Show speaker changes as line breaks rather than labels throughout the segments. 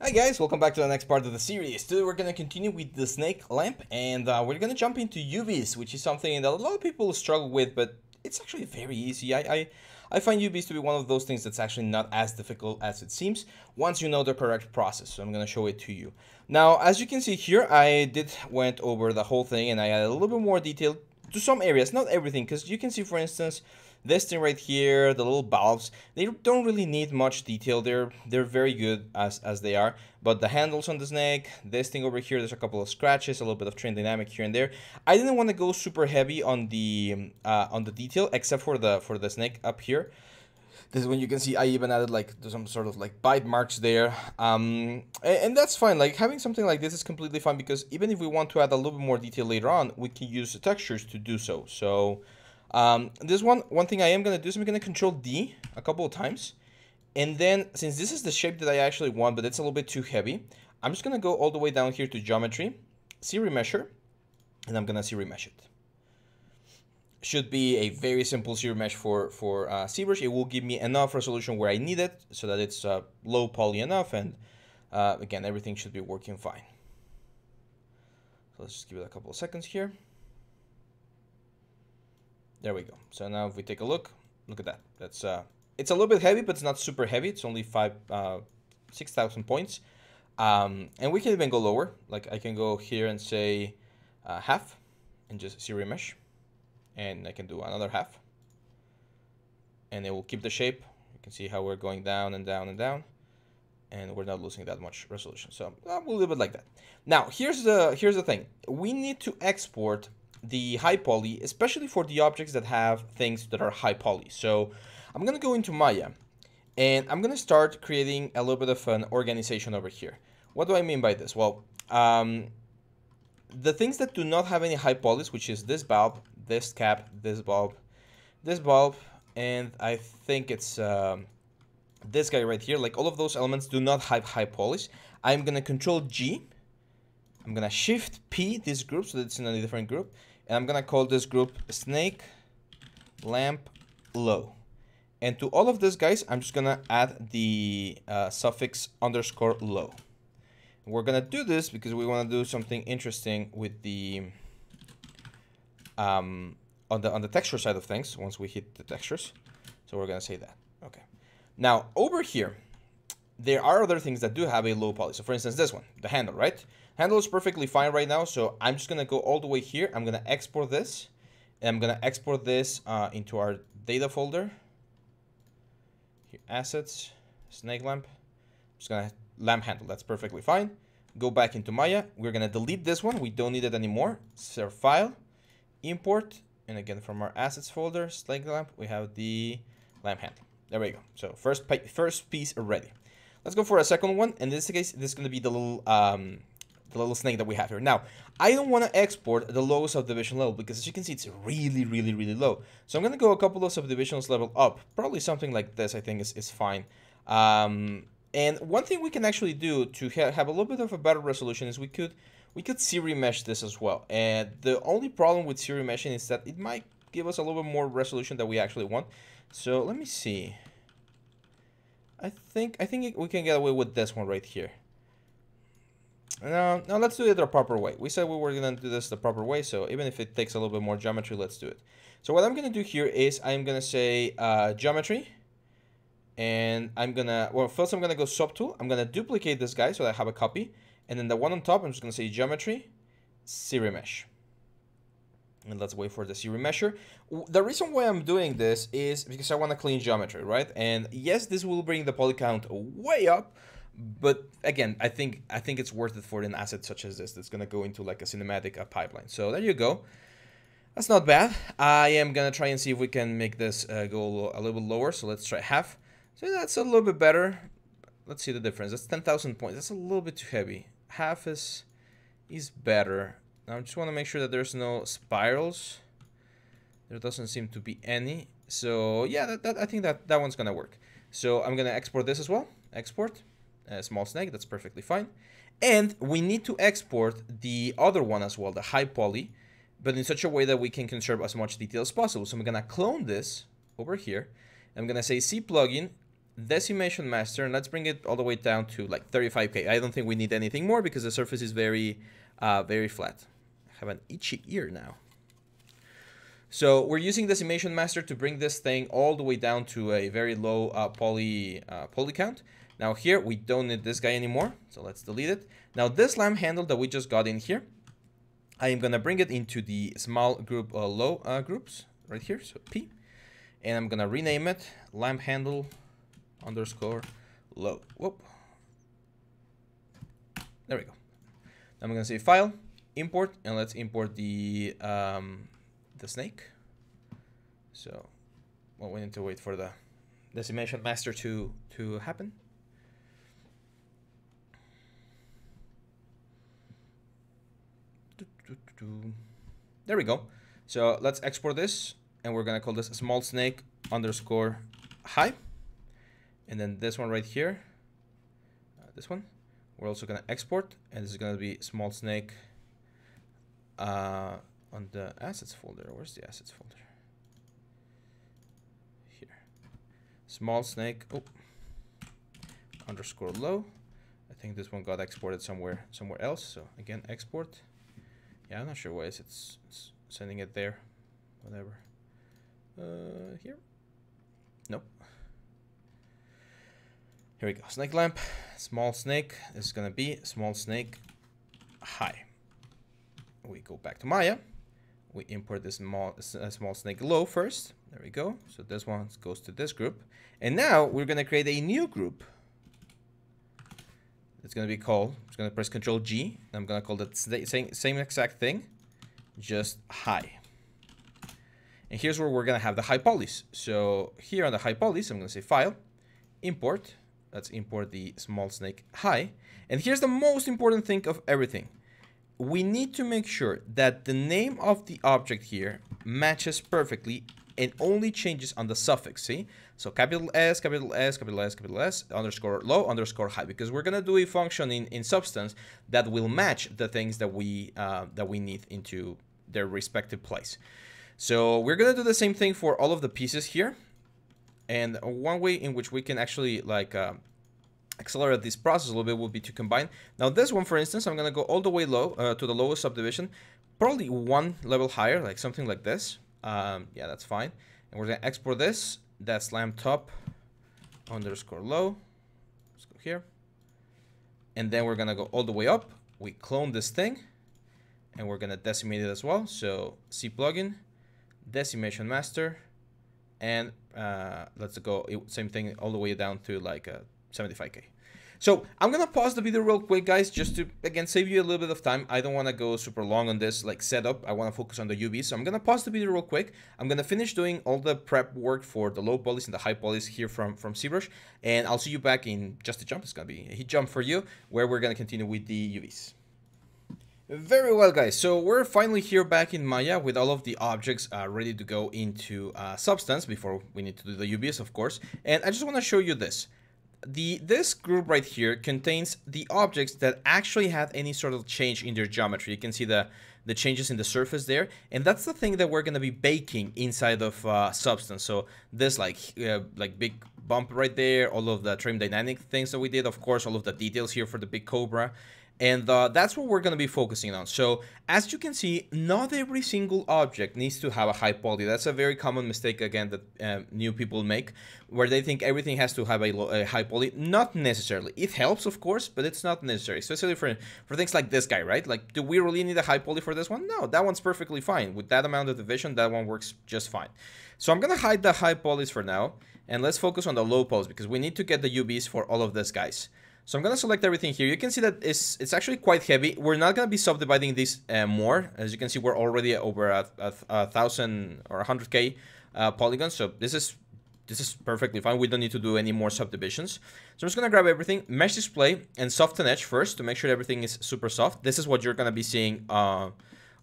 Hi guys, welcome back to the next part of the series. Today we're going to continue with the snake lamp and uh, we're going to jump into UVs, which is something that a lot of people struggle with, but it's actually very easy. I, I, I find UVs to be one of those things that's actually not as difficult as it seems once you know the correct process. So I'm going to show it to you. Now, as you can see here, I did went over the whole thing and I added a little bit more detail to some areas, not everything, because you can see, for instance, this thing right here, the little valves, they don't really need much detail. They're they're very good as, as they are. But the handles on the snake, this thing over here, there's a couple of scratches, a little bit of trim dynamic here and there. I didn't want to go super heavy on the uh, on the detail, except for the for the snake up here. This is when you can see I even added like some sort of like bite marks there. Um, and, and, that's fine. Like having something like this is completely fine because even if we want to add a little bit more detail later on, we can use the textures to do so. So um, this one, one thing I am going to do is I'm going to control D a couple of times. And then since this is the shape that I actually want, but it's a little bit too heavy, I'm just going to go all the way down here to geometry, ZRemesher, and I'm going to ZRemesh it. Should be a very simple ZRemesh for, for uh, ZBrush. It will give me enough resolution where I need it so that it's uh, low poly enough. And uh, again, everything should be working fine. So let's just give it a couple of seconds here. There we go. So now if we take a look, look at that. That's uh, it's a little bit heavy, but it's not super heavy. It's only five, uh, six thousand points. Um, and we can even go lower. Like I can go here and say uh, half, and just ZRemesh, and I can do another half, and it will keep the shape. You can see how we're going down and down and down, and we're not losing that much resolution. So uh, we'll leave it like that. Now here's the here's the thing. We need to export the high poly, especially for the objects that have things that are high poly. So I'm going to go into Maya and I'm going to start creating a little bit of an organization over here. What do I mean by this? Well, um, the things that do not have any high polys, which is this bulb, this cap, this bulb, this bulb, and I think it's um, this guy right here, like all of those elements do not have high polys. I'm going to control G I'm gonna shift P this group so that it's in a different group. And I'm gonna call this group snake lamp low. And to all of these guys, I'm just gonna add the uh, suffix underscore low. We're gonna do this because we wanna do something interesting with the um, on the on the texture side of things once we hit the textures. So we're gonna say that. Okay. Now over here, there are other things that do have a low poly. So for instance, this one, the handle, right? Handle is perfectly fine right now, so I'm just gonna go all the way here. I'm gonna export this, and I'm gonna export this uh, into our data folder. Here, assets, snake lamp. I'm just gonna lamp handle. That's perfectly fine. Go back into Maya. We're gonna delete this one. We don't need it anymore. Serve file, import, and again from our assets folder, snake lamp, we have the lamp handle. There we go. So first first piece already. Let's go for a second one. In this case, this is going to be the little um, the little snake that we have here. Now, I don't want to export the low subdivision level because as you can see, it's really, really, really low. So I'm going to go a couple of subdivisions level up. Probably something like this, I think, is, is fine. Um, and one thing we can actually do to ha have a little bit of a better resolution is we could we could ZRemesh this as well. And the only problem with ZRemeshing is that it might give us a little bit more resolution that we actually want. So let me see. I think I think we can get away with this one right here. No, no, let's do it the proper way. We said we were going to do this the proper way, so even if it takes a little bit more geometry, let's do it. So what I'm going to do here is I'm going to say uh, geometry, and I'm going to, well, first I'm going to go subtool. I'm going to duplicate this guy so I have a copy, and then the one on top, I'm just going to say geometry, ZRemesh. And let's wait for the ZRemesher. The reason why I'm doing this is because I want to clean geometry, right? And yes, this will bring the poly count way up, but again, I think I think it's worth it for an asset such as this that's gonna go into like a cinematic uh, pipeline. So there you go. That's not bad. I am gonna try and see if we can make this uh, go a little bit lower. So let's try half. So that's a little bit better. Let's see the difference. That's 10,000 points. That's a little bit too heavy. Half is is better. Now I just want to make sure that there's no spirals. There doesn't seem to be any. So yeah, that, that I think that that one's gonna work. So I'm gonna export this as well. Export a small snake, that's perfectly fine. And we need to export the other one as well, the high poly, but in such a way that we can conserve as much detail as possible. So I'm gonna clone this over here. I'm gonna say ZPlugin, Decimation Master, and let's bring it all the way down to like 35k. I don't think we need anything more because the surface is very, uh, very flat. I have an itchy ear now. So we're using Decimation Master to bring this thing all the way down to a very low uh, poly, uh, poly count. Now here, we don't need this guy anymore, so let's delete it. Now this lamp handle that we just got in here, I am gonna bring it into the small group uh, low uh, groups right here, so P. And I'm gonna rename it lamp handle underscore low. Whoop. There we go. I'm gonna say file, import, and let's import the um, the snake. So, well, we need to wait for the decimation master to to happen. There we go. So let's export this and we're gonna call this small snake underscore high. And then this one right here, uh, this one, we're also gonna export and this is gonna be small snake uh, on the assets folder. Where's the assets folder? Here. Small snake, oh, underscore low. I think this one got exported somewhere somewhere else. So again, export. Yeah, I'm not sure why it's, it's sending it there. Whatever. Uh, here? Nope. Here we go. Snake lamp, small snake. This is gonna be small snake high. We go back to Maya. We import this small, uh, small snake low first. There we go. So this one goes to this group. And now we're gonna create a new group it's going to be called, I'm going to press Control G. I'm going to call the same, same exact thing, just high. And here's where we're going to have the high polys. So here on the high polys, I'm going to say File, Import. Let's import the small snake high. And here's the most important thing of everything. We need to make sure that the name of the object here matches perfectly and only changes on the suffix, see? So capital S, capital S, capital S, capital S, underscore low, underscore high, because we're gonna do a function in, in Substance that will match the things that we uh, that we need into their respective place. So we're gonna do the same thing for all of the pieces here. And one way in which we can actually like uh, accelerate this process a little bit will be to combine. Now this one, for instance, I'm gonna go all the way low uh, to the lowest subdivision, probably one level higher, like something like this. Um, yeah, that's fine. And we're gonna export this. That's lamp top underscore low. Let's go here. And then we're gonna go all the way up. We clone this thing and we're gonna decimate it as well. So ZPlugin, decimation master, and uh, let's go same thing all the way down to like uh, 75k. So I'm gonna pause the video real quick, guys, just to again save you a little bit of time. I don't want to go super long on this like setup. I want to focus on the UV. So I'm gonna pause the video real quick. I'm gonna finish doing all the prep work for the low polys and the high polys here from from ZBrush, and I'll see you back in just a jump. It's gonna be a heat jump for you, where we're gonna continue with the UVs. Very well, guys. So we're finally here back in Maya with all of the objects uh, ready to go into uh, Substance before we need to do the UVs, of course. And I just want to show you this the this group right here contains the objects that actually have any sort of change in their geometry. You can see the the changes in the surface there, and that's the thing that we're gonna be baking inside of uh, Substance. So this like uh, like big bump right there, all of the trim dynamic things that we did, of course, all of the details here for the big cobra, and uh, that's what we're going to be focusing on. So as you can see, not every single object needs to have a high poly. That's a very common mistake, again, that uh, new people make, where they think everything has to have a, a, high poly. Not necessarily. It helps, of course, but it's not necessary, especially for, for things like this guy, right? Like, do we really need a high poly for this one? No, that one's perfectly fine. With that amount of division, that one works just fine. So I'm going to hide the high polys for now, and let's focus on the low polys, because we need to get the UVs for all of these guys. So I'm going to select everything here. You can see that it's, it's actually quite heavy. We're not going to be subdividing this uh, more. As you can see, we're already over a, a, a thousand or 100k uh, polygons. So this is this is perfectly fine. We don't need to do any more subdivisions. So I'm just going to grab everything, mesh display, and soften edge first to make sure everything is super soft. This is what you're going to be seeing uh,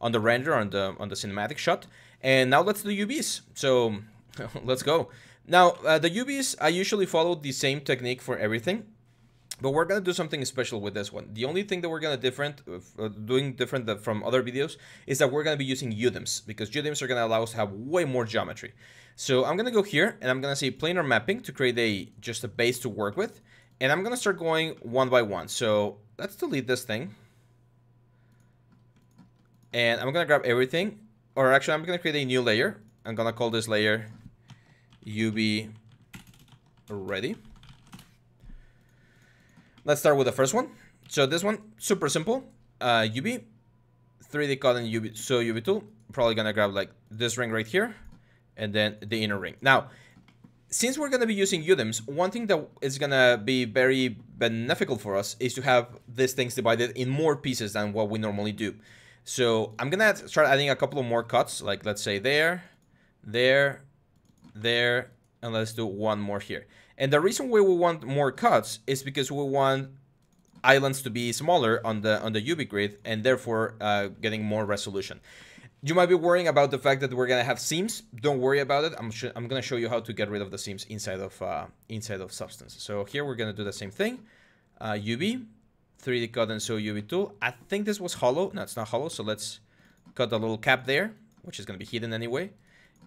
on the render, on the, on the cinematic shot. And now let's do UVs. So let's go. Now, uh, the UVs, I usually follow the same technique for everything. But we're gonna do something special with this one. The only thing that we're gonna different, uh, doing different from other videos, is that we're gonna be using UDIMs because UDIMs are gonna allow us to have way more geometry. So I'm gonna go here and I'm gonna say planar mapping to create a just a base to work with, and I'm gonna start going one by one. So let's delete this thing, and I'm gonna grab everything, or actually I'm gonna create a new layer. I'm gonna call this layer UV ready. Let's start with the first one. So this one, super simple. Uh, UV, 3D cut and UV, so UV tool. Probably gonna grab like this ring right here, and then the inner ring. Now, since we're gonna be using UDIMs, one thing that is gonna be very beneficial for us is to have these things divided in more pieces than what we normally do. So I'm gonna start adding a couple of more cuts, like let's say there, there, there, and let's do one more here. And the reason why we want more cuts is because we want islands to be smaller on the on the UV grid and therefore uh, getting more resolution. You might be worrying about the fact that we're gonna have seams. Don't worry about it. I'm I'm gonna show you how to get rid of the seams inside of uh, inside of Substance. So here we're gonna do the same thing. Uh, UV, 3D cut and sew UV tool. I think this was hollow. No, it's not hollow. So let's cut the little cap there, which is gonna be hidden anyway.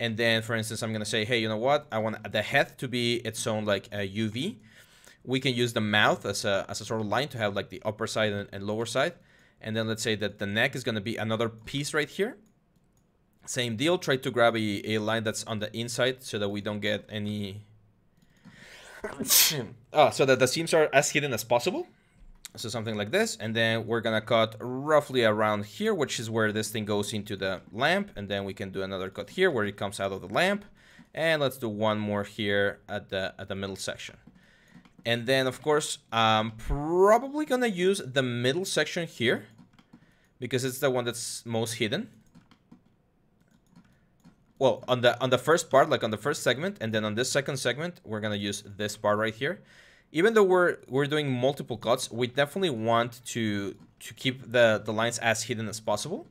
And then, for instance, I'm going to say, hey, you know what? I want the head to be its own like a UV. We can use the mouth as a, as a sort of line to have like the upper side and, and lower side. And then let's say that the neck is going to be another piece right here. Same deal. Try to grab a, a line that's on the inside so that we don't get any... oh, so that the seams are as hidden as possible. So something like this, and then we're gonna cut roughly around here, which is where this thing goes into the lamp, and then we can do another cut here where it comes out of the lamp, and let's do one more here at the at the middle section. And then, of course, I'm probably gonna use the middle section here, because it's the one that's most hidden. Well, on the on the first part, like on the first segment, and then on this second segment, we're gonna use this part right here even though we're we're doing multiple cuts, we definitely want to to keep the the lines as hidden as possible.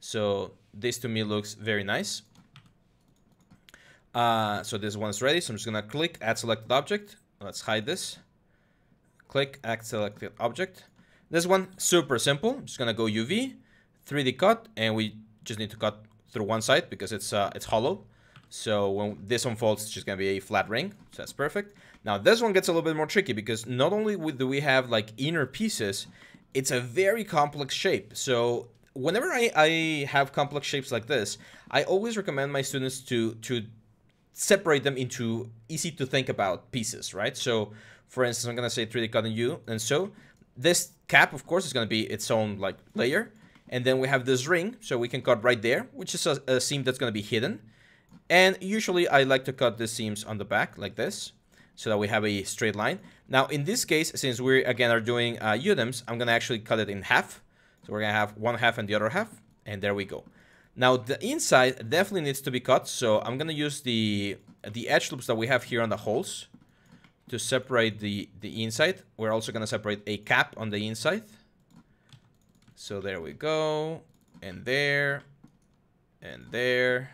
So this to me looks very nice. Uh, so this one's ready. So I'm just gonna click add selected object. Let's hide this. Click add selected object. This one super simple. I'm just gonna go UV, 3D cut, and we just need to cut through one side because it's uh, it's hollow. So when this unfolds, it's just gonna be a flat ring. So that's perfect. Now this one gets a little bit more tricky because not only do we have like inner pieces, it's a very complex shape. So whenever I, I have complex shapes like this, I always recommend my students to to separate them into easy to think about pieces, right? So for instance, I'm gonna say 3D cut and U, and so this cap, of course, is gonna be its own like layer, and then we have this ring, so we can cut right there, which is a, a seam that's gonna be hidden. And usually I like to cut the seams on the back like this so that we have a straight line. Now, in this case, since we again are doing uh, UDIMs, I'm going to actually cut it in half. So we're going to have one half and the other half, and there we go. Now, the inside definitely needs to be cut, so I'm going to use the the edge loops that we have here on the holes to separate the, the inside. We're also going to separate a cap on the inside. So there we go, and there, and there,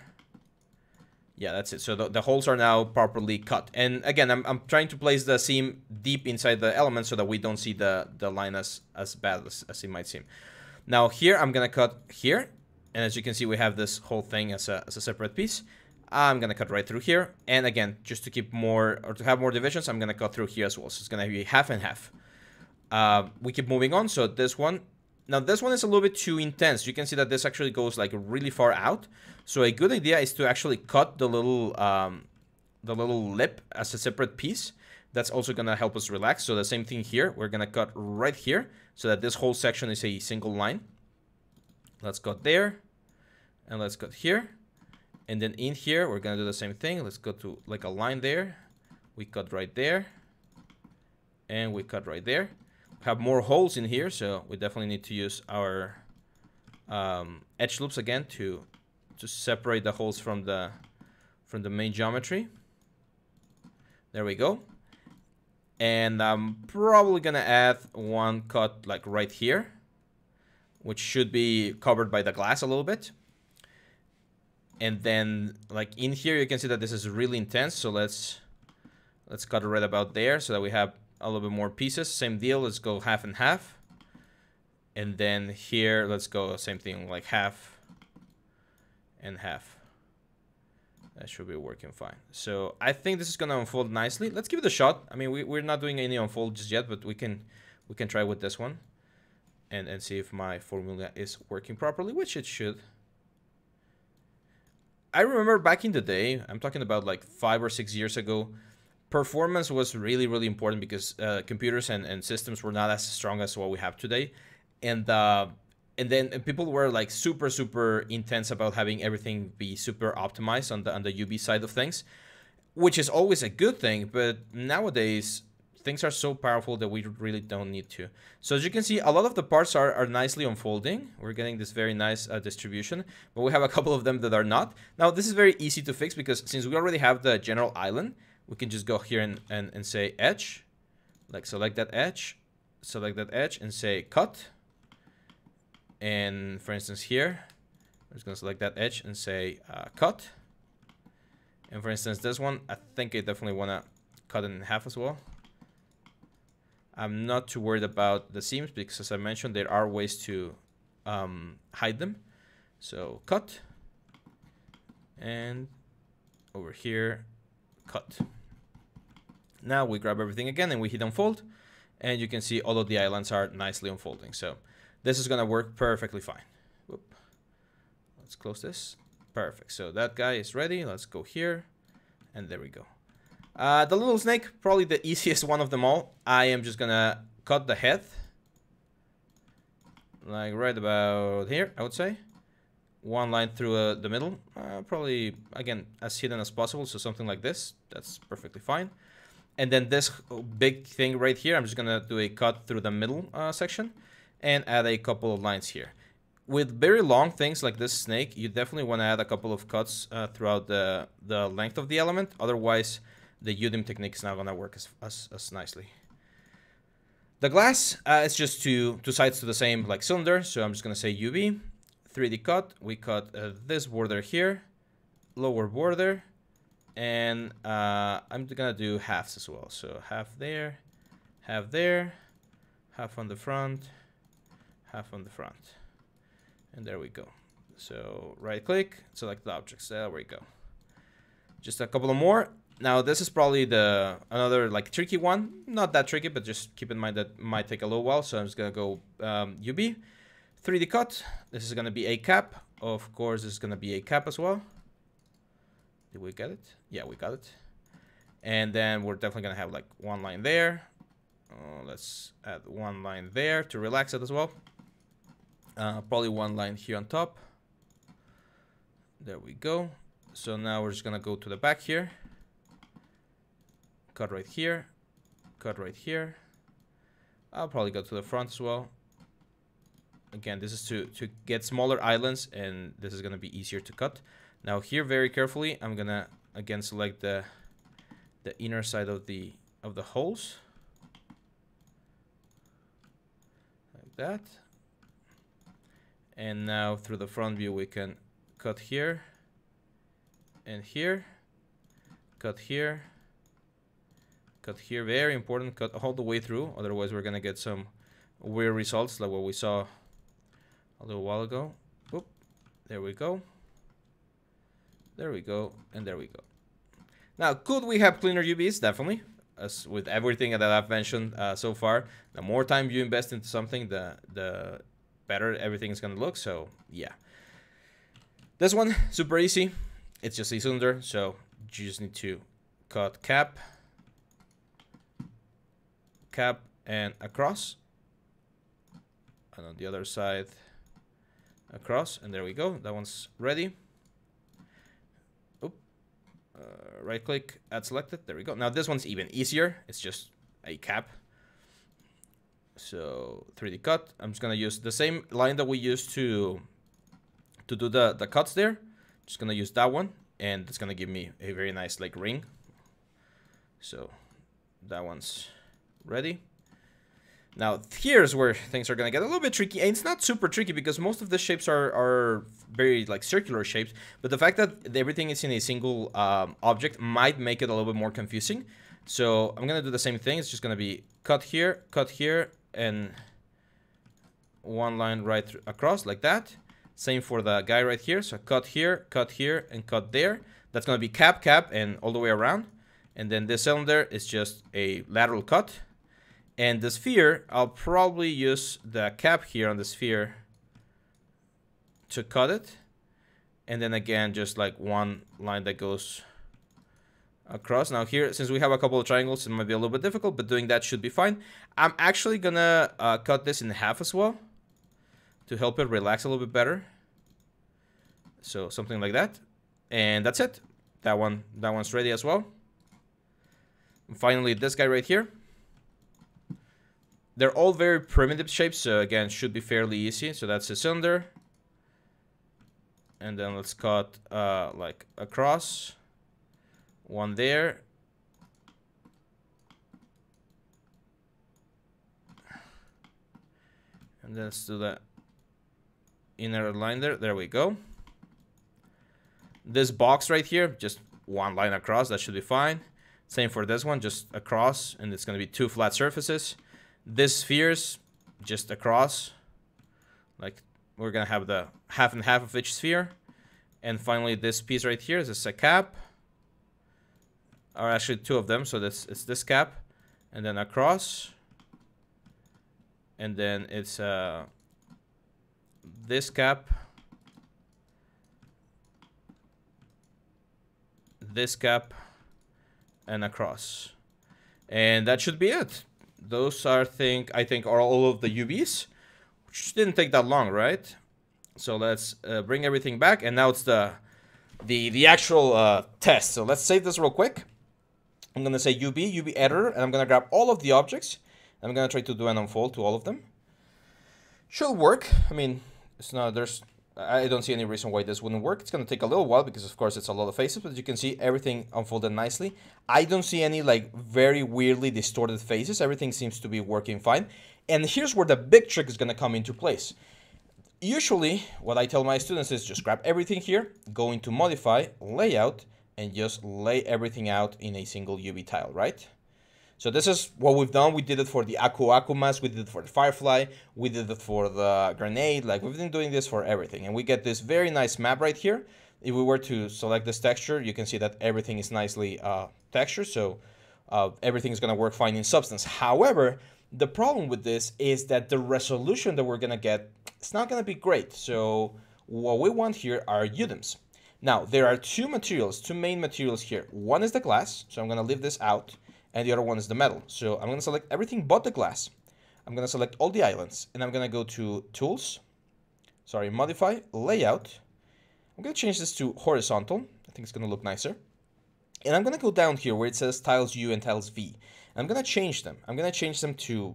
yeah, that's it. So the, the holes are now properly cut. And again, I'm, I'm trying to place the seam deep inside the element so that we don't see the, the line as, as bad as, as it might seem. Now here, I'm going to cut here. And as you can see, we have this whole thing as a, as a separate piece. I'm going to cut right through here. And again, just to keep more, or to have more divisions, I'm going to cut through here as well. So it's going to be half and half. Uh, we keep moving on. So this one, now this one is a little bit too intense. You can see that this actually goes like really far out. So a good idea is to actually cut the little um, the little lip as a separate piece. That's also gonna help us relax. So the same thing here. We're gonna cut right here so that this whole section is a single line. Let's cut there. And let's cut here. And then in here, we're gonna do the same thing. Let's go to like a line there. We cut right there. And we cut right there have more holes in here, so we definitely need to use our um, edge loops again to to separate the holes from the from the main geometry. There we go. And I'm probably gonna add one cut like right here, which should be covered by the glass a little bit. And then like in here, you can see that this is really intense. So let's let's cut it right about there so that we have a little bit more pieces. Same deal. Let's go half and half. And then here, let's go same thing, like half and half. That should be working fine. So I think this is gonna unfold nicely. Let's give it a shot. I mean, we, we're not doing any unfold just yet, but we can we can try with this one and, and see if my formula is working properly, which it should. I remember back in the day, I'm talking about like five or six years ago, performance was really, really important because uh, computers and, and systems were not as strong as what we have today. And uh, and then and people were like super, super intense about having everything be super optimized on the on the UV side of things, which is always a good thing. But nowadays, things are so powerful that we really don't need to. So as you can see, a lot of the parts are, are nicely unfolding. We're getting this very nice uh, distribution, but we have a couple of them that are not. Now, this is very easy to fix because since we already have the general island, we can just go here and, and, and say edge, like select that edge, select that edge and say cut. And for instance here, I'm just gonna select that edge and say uh, cut. And for instance, this one, I think I definitely wanna cut it in half as well. I'm not too worried about the seams because as I mentioned, there are ways to um, hide them. So cut and over here, cut. Now we grab everything again and we hit unfold and you can see all of the islands are nicely unfolding. So this is gonna work perfectly fine. Whoop. Let's close this. Perfect. So that guy is ready. Let's go here and there we go. Uh, the little snake, probably the easiest one of them all. I am just gonna cut the head. Like right about here, I would say. One line through uh, the middle. Uh, probably, again, as hidden as possible. So something like this. That's perfectly fine. And then this big thing right here, I'm just gonna do a cut through the middle uh, section. And add a couple of lines here. With very long things like this snake, you definitely want to add a couple of cuts uh, throughout the, the length of the element. Otherwise, the UDIM technique is not gonna work as, as, as nicely. The glass uh, is just two, two sides to the same like cylinder, so I'm just gonna say UV, 3D cut, we cut uh, this border here, lower border, and uh, I'm gonna do halves as well. So half there, half there, half on the front, half on the front. And there we go. So right click, select the objects, there we go. Just a couple of more, now this is probably the another like tricky one. Not that tricky, but just keep in mind that might take a little while. So I'm just gonna go um, UV, 3D cut. This is gonna be a cap. Of course, this is gonna be a cap as well. Did we get it? Yeah, we got it. And then we're definitely gonna have like one line there. Uh, let's add one line there to relax it as well. Uh, probably one line here on top. There we go. So now we're just gonna go to the back here cut right here, cut right here. I'll probably go to the front as well. Again, this is to, to get smaller islands and this is going to be easier to cut. Now here, very carefully, I'm to again select the, the inner side of the, of the holes. Like that. And now through the front view, we can cut here and here, cut here, cut here. Very important. Cut all the way through. Otherwise we're gonna get some weird results like what we saw a little while ago. Oop, there we go there we go and there we go. Now could we have cleaner UVs definitely. As with everything that I've mentioned uh, so far the more time you invest into something the the better everything is gonna look so yeah. This one super easy. It's just a cylinder so you just need to cut cap cap and across. And on the other side across and there we go. That one's ready Oop. Uh, right click add selected there we go. Now this one's even easier. It's just a cap. So 3d cut. I'm just gonna use the same line that we used to to do the the cuts there. Just gonna use that one and it's gonna give me a very nice like ring. So that one's Ready? Now, here's where things are going to get a little bit tricky. And it's not super tricky because most of the shapes are, are very like circular shapes. But the fact that everything is in a single um, object might make it a little bit more confusing. So I'm gonna do the same thing. It's just gonna be cut here, cut here, and one line right across like that. Same for the guy right here. So cut here, cut here, and cut there. That's gonna be cap, cap, and all the way around. And then this cylinder is just a lateral cut. And the sphere, I'll probably use the cap here on the sphere to cut it. And then again, just like one line that goes across. Now here, since we have a couple of triangles, it might be a little bit difficult, but doing that should be fine. I'm actually gonna uh, cut this in half as well to help it relax a little bit better. So something like that. And that's it. That one, that one's ready as well. And finally, this guy right here. They're all very primitive shapes, so again, should be fairly easy. So that's a cylinder. And then let's cut uh, like across. One there. And then let's do the inner line there. There we go. This box right here, just one line across, that should be fine. Same for this one, just across, and it's going to be two flat surfaces. This spheres, just across. Like, we're to have the half and half of each sphere. And finally, this piece right here is just a cap. Or actually two of them, so this it's this cap. And then across. And then it's uh, this cap. This cap and across. And that should be it. Those are think I think are all of the UVs, which didn't take that long, right? So let's uh, bring everything back, and now it's the the the actual uh, test. So let's save this real quick. I'm gonna say UV UV editor, and I'm gonna grab all of the objects. I'm gonna try to do an unfold to all of them. Should work. I mean, it's not there's I don't see any reason why this wouldn't work. It's going to take a little while because, of course, it's a lot of faces, but you can see everything unfolded nicely. I don't see any, like, very weirdly distorted faces. Everything seems to be working fine. And here's where the big trick is going to come into place. Usually, what I tell my students is just grab everything here, go into Modify, Layout, and just lay everything out in a single UV tile, right? So this is what we've done. We did it for the Aku Aku mask. We did it for the Firefly. We did it for the grenade. Like we've been doing this for everything. And we get this very nice map right here. If we were to select this texture, you can see that everything is nicely uh, textured. So uh, everything is going to work fine in Substance. However, the problem with this is that the resolution that we're going to get, it's not going to be great. So what we want here are UDIMs. Now, there are two materials, two main materials here. One is the glass. So I'm going to leave this out and the other one is the metal. So I'm going to select everything but the glass. I'm going to select all the islands, and I'm going to go to Tools, sorry, Modify, Layout. I'm going to change this to horizontal. I think it's going to look nicer. And I'm going to go down here where it says tiles U and tiles V. I'm going to change them. I'm going to change them to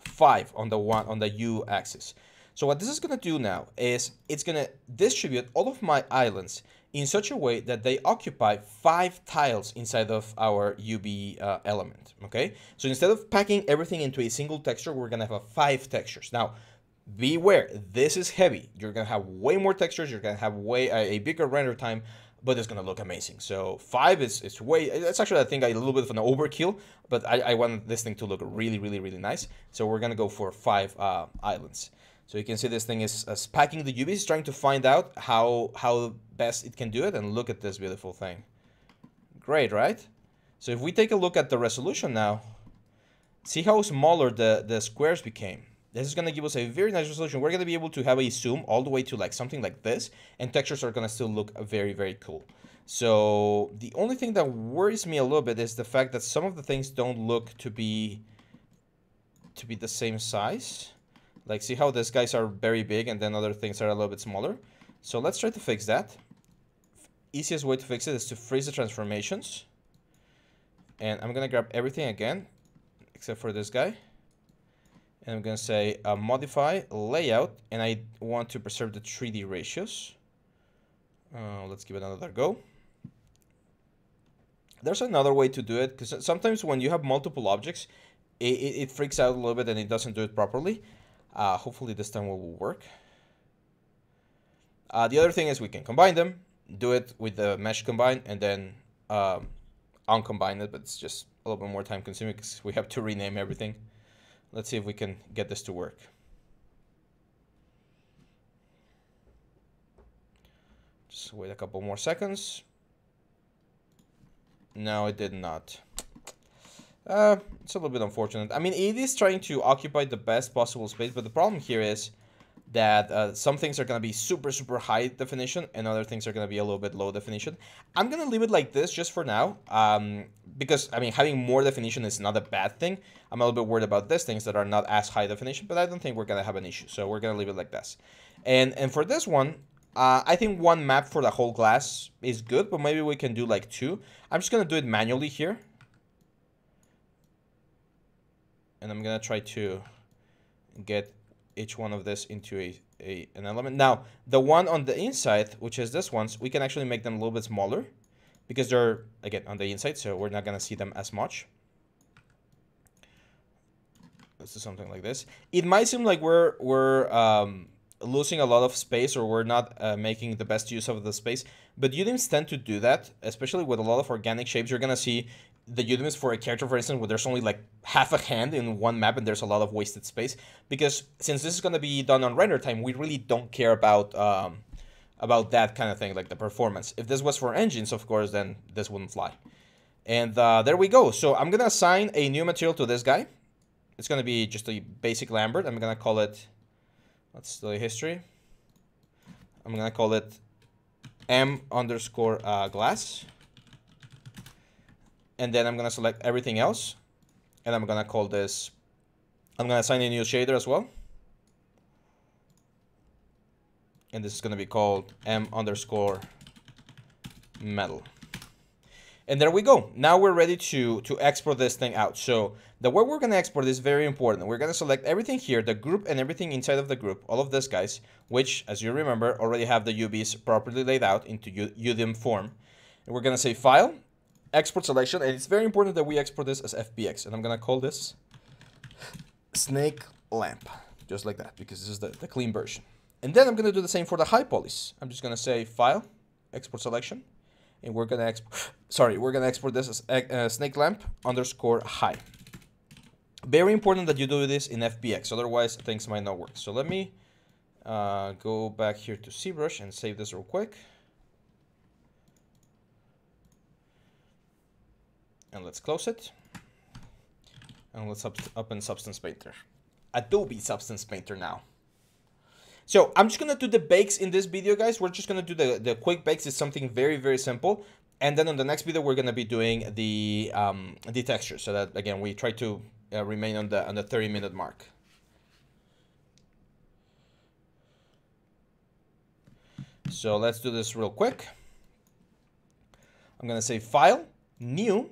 5 on the one on the U axis. So what this is going to do now is it's going to distribute all of my islands in such a way that they occupy five tiles inside of our UV uh, element, okay? So instead of packing everything into a single texture, we're gonna have five textures. Now, beware, this is heavy. You're gonna have way more textures, you're gonna have way a, bigger render time, but it's gonna look amazing. So five is, is way, it's actually I think a little bit of an overkill, but I, I want this thing to look really, really, really nice. So we're gonna go for five uh, islands. So you can see this thing is, is packing the UVs, trying to find out how how best it can do it. And look at this beautiful thing. Great, right? So if we take a look at the resolution now, see how smaller the, the squares became. This is going to give us a very nice resolution. We're going to be able to have a zoom all the way to like something like this. And textures are going to still look very, very cool. So the only thing that worries me a little bit is the fact that some of the things don't look to be to be the same size. Like, see how these guys are very big and then other things are a little bit smaller? So let's try to fix that. Easiest way to fix it is to freeze the transformations. And I'm gonna grab everything again, except for this guy. And I'm gonna say uh, modify layout, and I want to preserve the 3D ratios. Uh, let's give it another go. There's another way to do it, because sometimes when you have multiple objects, it, it, it freaks out a little bit and it doesn't do it properly. Uh, hopefully this time it will work. Uh, the other thing is we can combine them, do it with the mesh combine, and then um, uncombine it, but it's just a little bit more time consuming because we have to rename everything. Let's see if we can get this to work. Just wait a couple more seconds. No, it did not. Uh, it's a little bit unfortunate. I mean, it is trying to occupy the best possible space, but the problem here is that uh, some things are going to be super, super high definition and other things are going to be a little bit low definition. I'm going to leave it like this just for now um, because, I mean, having more definition is not a bad thing. I'm a little bit worried about these things that are not as high definition, but I don't think we're going to have an issue. So we're going to leave it like this. And, and for this one, uh, I think one map for the whole glass is good, but maybe we can do like two. I'm just going to do it manually here. And I'm to try to get each one of this into a, a an element. Now, the one on the inside, which is this ones, we can actually make them a little bit smaller because they're, again, on the inside, so we're not to see them as much. Let's do something like this. It might seem like we're, we're um, losing a lot of space or we're not uh, making the best use of the space, but UDIMs tend to do that, especially with a lot of organic shapes. You're to see the UDIMs for a character, for instance, where there's only like half a hand in one map and there's a lot of wasted space. Because since this is going to be done on render time, we really don't care about um, about that kind of thing, like the performance. If this was for engines, of course, then this wouldn't fly. And uh, there we go. So I'm going to assign a new material to this guy. It's going to be just a basic Lambert. I'm going to call it, let's do history. I'm going to call it M underscore uh, glass and then I'm gonna select everything else and I'm gonna call this I'm gonna assign a new shader as well. And this is gonna be called m underscore metal. And there we go. Now we're ready to to export this thing out. So the way we're gonna export is very important. We're gonna select everything here the group and everything inside of the group all of this guys which as you remember already have the UVs properly laid out into UDIM form. And we're gonna say file export selection, and it's very important that we export this as FBX, and I'm gonna call this snake lamp, just like that, because this is the, the clean version. And then I'm gonna do the same for the high polys. I'm just gonna say file, export selection, and we're gonna export, sorry, we're gonna export this as uh, snake lamp underscore high. Very important that you do this in FBX, otherwise things might not work. So let me uh, go back here to ZBrush and save this real quick. And let's close it. And let's open Substance Painter. Adobe Substance Painter now. So I'm just to do the bakes in this video, guys. We're just to do the, the quick bakes. It's something very, very simple. And then on the next video, we're to be doing the um, the texture. So that, again, we try to uh, remain on the, on the 30 minute mark. So let's do this real quick. I'm to say File, New,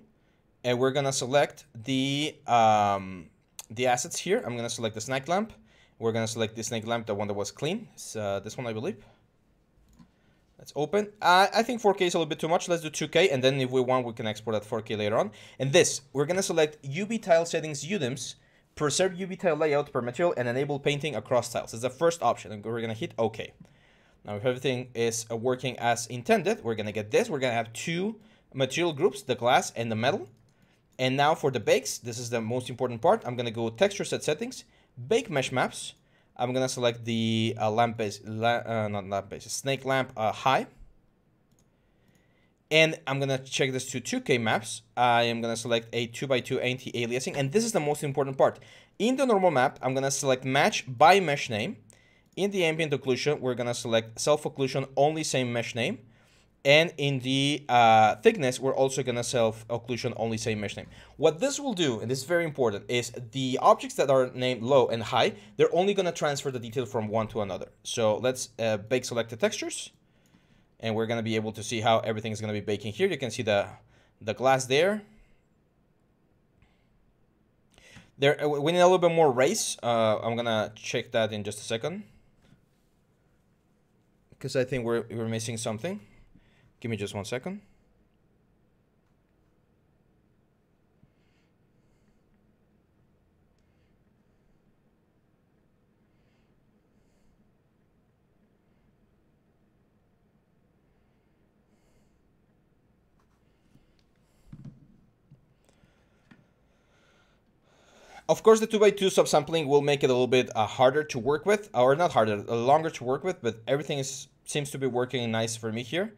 and we're gonna select the um, the assets here. I'm gonna select the snake lamp. We're gonna select the snake lamp, the one that was clean. It's uh, this one, I believe. Let's open. Uh, I think 4K is a little bit too much. Let's do 2K, and then if we want, we can export at 4K later on. And this, we're gonna select UV tile settings UDIMs, preserve UV tile layout per material, and enable painting across tiles. It's the first option, and we're gonna hit OK. Now, if everything is uh, working as intended, we're gonna get this. We're gonna have two material groups, the glass and the metal. And now for the bakes, this is the most important part. I'm going to go texture set settings, bake mesh maps. I'm going to select the uh, lamp base, la uh, not lamp base, snake lamp uh, high. And I'm going to check this to 2K maps. I am going to select a 2x2 anti-aliasing. And this is the most important part. In the normal map, I'm going to select match by mesh name. In the ambient occlusion, we're going to select self-occlusion only same mesh name. And in the uh, thickness, we're also going to self-occlusion only say mesh name. What this will do, and this is very important, is the objects that are named low and high, they're only going to transfer the detail from one to another. So let's uh, bake selected textures. And we're going to be able to see how everything is going to be baking here. You can see the, the glass there. There, uh, we need a little bit more race. Uh, I'm going to check that in just a second. Because I think we're, we're missing something. Give me just one second. Of course, the 2x2 subsampling will make it a little bit uh, harder to work with, or not harder, uh, longer to work with, but everything is seems to be working nice for me here.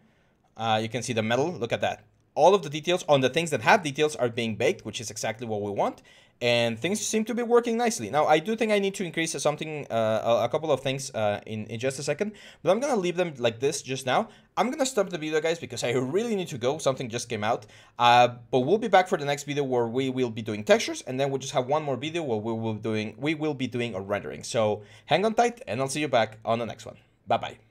Uh, you can see the metal, look at that. All of the details on the things that have details are being baked, which is exactly what we want and things seem to be working nicely. Now, I do think I need to increase something, uh, a couple of things uh, in, in just a second, but I'm going to leave them like this just now. I'm going to stop the video, guys, because I really need to go. Something just came out, uh, but we'll be back for the next video where we will be doing textures, and then we'll just have one more video where we will, doing, we will be doing a rendering. So hang on tight, and I'll see you back on the next one. Bye-bye.